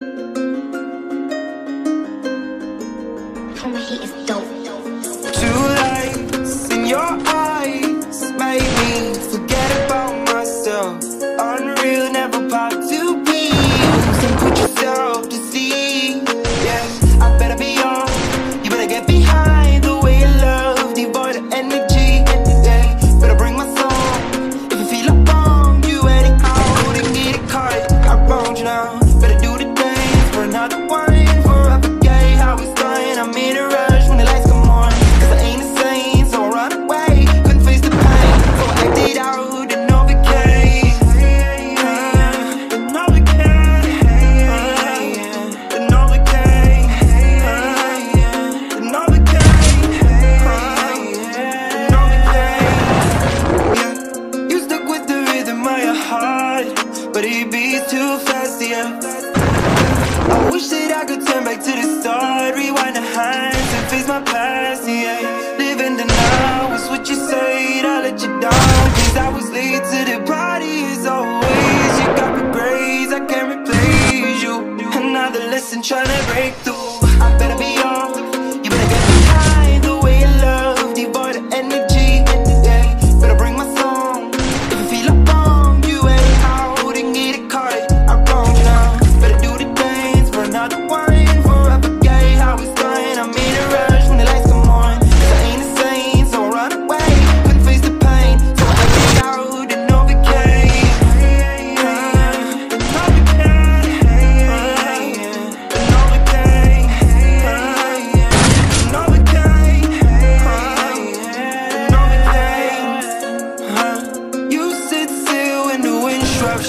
Homie, is dope. Two lights in your eyes made me forget about myself. Unreal, never pop to be. So put yourself to sea. Yeah, I better be on. You better get behind the way you love, devoid of energy. Yeah, better bring my song. If you feel like wrong, you anyhow to get it caught. I wronged you now. But it beats too fast, yeah. I wish that I could turn back to the start, rewind the hands and face my past, yeah. Live in the now, is what you said, I let you down, cause I was late to the party as always. You got me praise, I can't replace you. Another lesson trying to break through. I better be on,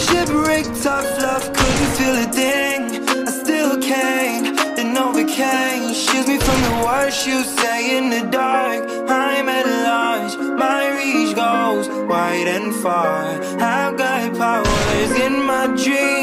Shipwreck, tough love, couldn't feel a thing. I still can't, and overcame Shields me from the worst you say in the dark. I'm at large, my reach goes wide and far. I've got powers in my dreams